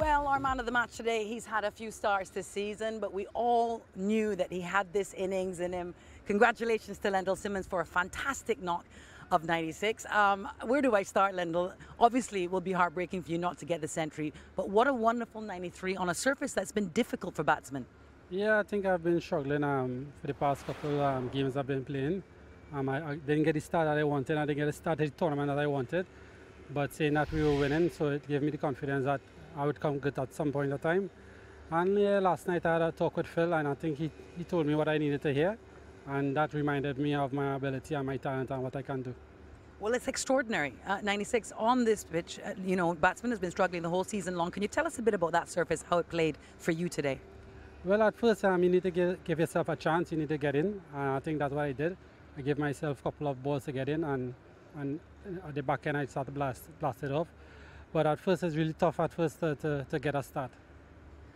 Well, our man of the match today, he's had a few starts this season, but we all knew that he had this innings in him. Congratulations to Lendl Simmons for a fantastic knock of 96. Um, where do I start, Lendl? Obviously, it will be heartbreaking for you not to get the century, but what a wonderful 93 on a surface that's been difficult for batsmen. Yeah, I think I've been struggling um, for the past couple um, games I've been playing. Um, I, I, didn't get the start that I wanted. I didn't get the start of the tournament that I wanted. But saying that we were winning, so it gave me the confidence that I would come good at some point of time. And yeah, last night I had a talk with Phil, and I think he, he told me what I needed to hear. And that reminded me of my ability and my talent and what I can do. Well, it's extraordinary. Uh, 96 on this pitch, uh, you know, batsman has been struggling the whole season long. Can you tell us a bit about that surface, how it played for you today? Well, at first, um, you need to give, give yourself a chance. You need to get in. Uh, I think that's what I did. I gave myself a couple of balls to get in, and, and at the back end, I started to blast, blast it off. But at first, it's really tough at first to, to, to get a start.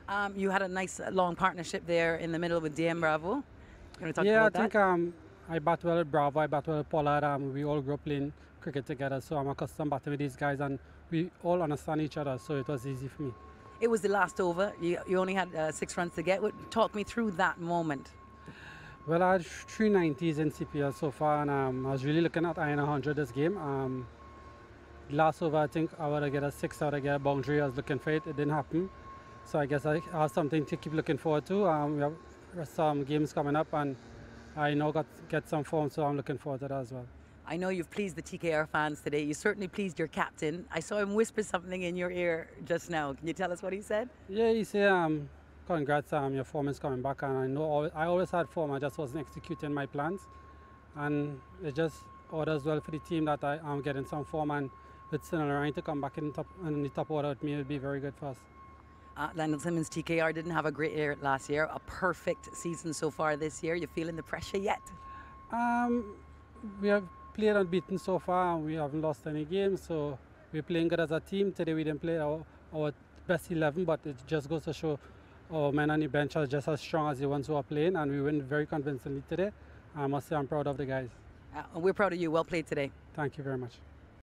Um, you had a nice uh, long partnership there in the middle with DM Bravo. yeah, I think um, I bat well with Bravo, I bat well with Pollard. Um, we all grew up playing cricket together, so I'm accustomed batting with these guys, and we all understand each other, so it was easy for me. It was the last over. You, you only had uh, six runs to get. Talk me through that moment. Well, I had three 90s in CPL so far, and um, I was really looking at iron 100 this game. Um, last over, I think I would get a six, I would get a boundary. I was looking for it. It didn't happen. So I guess I have something to keep looking forward to. Um, we have some games coming up, and I know got get some form, so I'm looking forward to that as well. I know you've pleased the TKR fans today. You certainly pleased your captain. I saw him whisper something in your ear just now. Can you tell us what he said? Yeah, he said, um, congrats, um, your form is coming back. And I know I always had form, I just wasn't executing my plans. And it just orders well for the team that I am getting some form. And with Sinner to come back in, top, in the top order with me, it would be very good for us. Uh, Lendl Simmons, TKR didn't have a great year last year, a perfect season so far this year. You feeling the pressure yet? Um, we have played unbeaten so far and we haven't lost any games. So we're playing good as a team. Today we didn't play our, our best 11, but it just goes to show our men on the bench are just as strong as the ones who are playing, and we win very convincingly today. I must say I'm proud of the guys. Uh, we're proud of you. Well played today. Thank you very much.